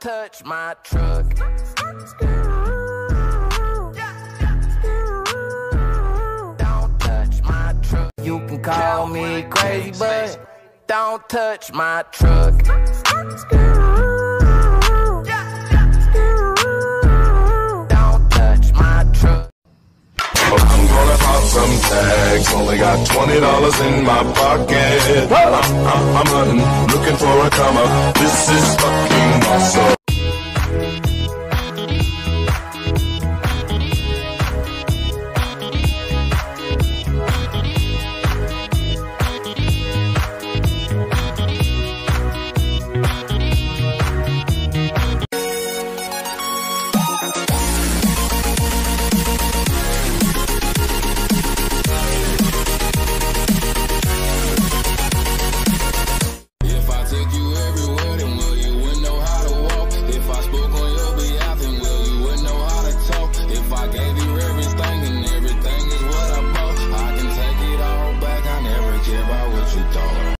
touch my truck. Don't touch my truck. You can call me crazy, but don't touch my truck. Don't touch my truck. I'm gonna pop some tags. Only got twenty dollars in my pocket. I'm, I'm, I'm hunting, looking for a come up. This is.